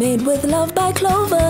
Made with love by Clover.